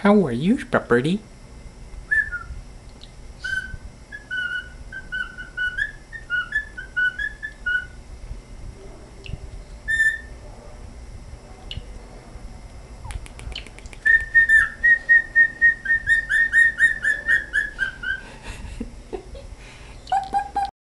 How are you, property?